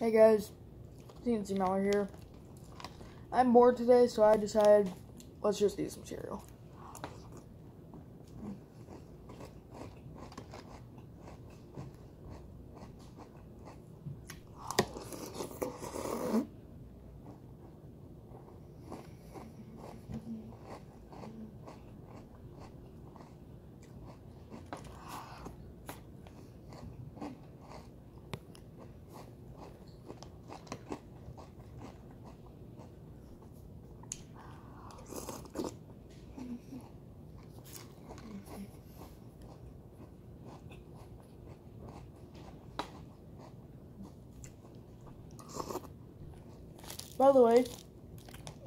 Hey guys, CNC Mauer here. I'm bored today, so I decided let's just eat some cereal. By the way,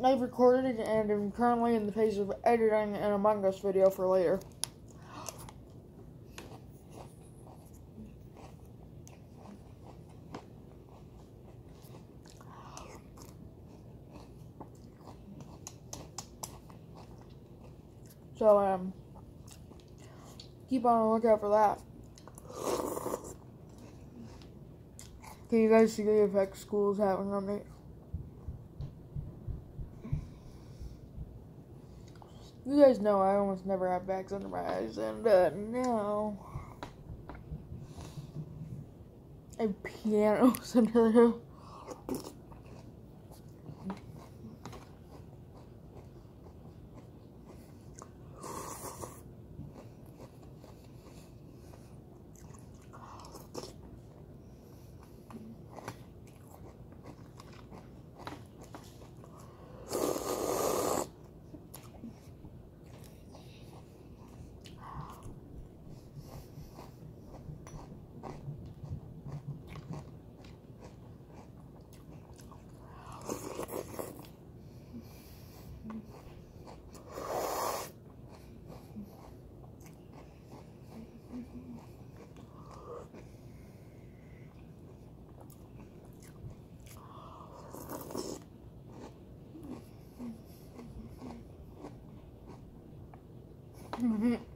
I've recorded and am currently in the phase of editing an Among Us video for later. So, um, keep on the lookout for that. Can you guys see the effect school is having on me? You guys know I almost never have bags under my eyes, and uh, now I have pianos under there. うん。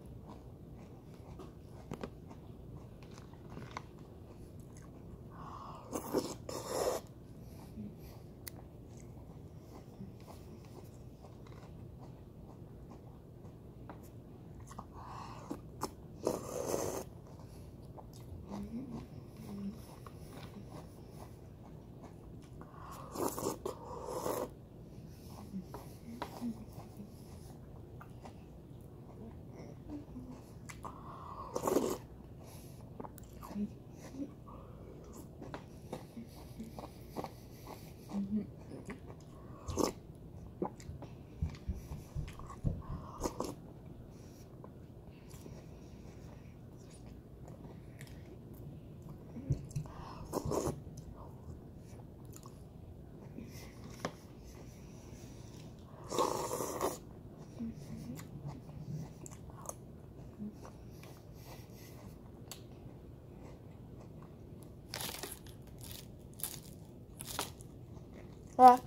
我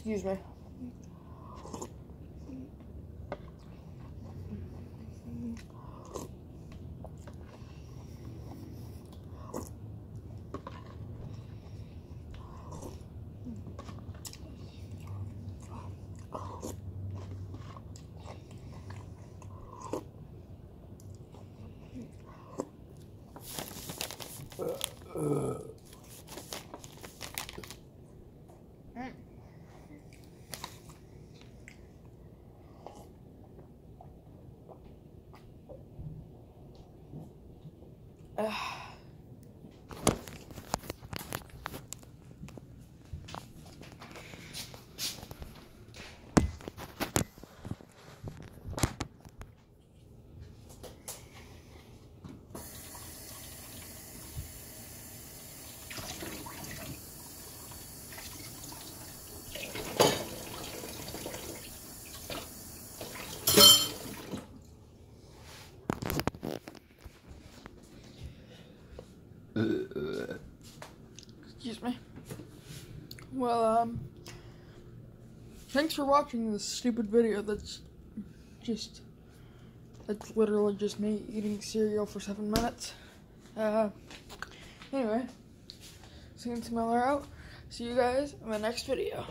Excuse me. Excuse me. Well, um, thanks for watching this stupid video that's just, that's literally just me eating cereal for seven minutes. Uh, anyway, Sam Miller out. See you guys in the next video.